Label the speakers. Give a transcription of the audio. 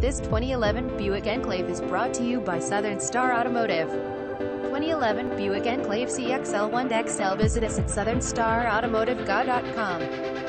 Speaker 1: This 2011 Buick Enclave is brought to you by Southern Star Automotive. 2011 Buick Enclave CXL1XL. Visit us at southernstarautomotive.com.